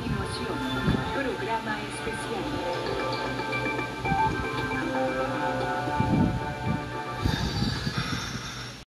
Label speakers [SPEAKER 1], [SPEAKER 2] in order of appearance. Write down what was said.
[SPEAKER 1] にごしよ